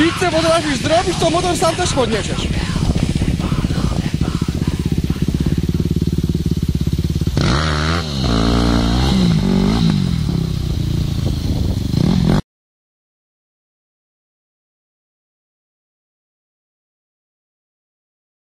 pizzę potrafisz zrobić, to motor sam też podniesiesz.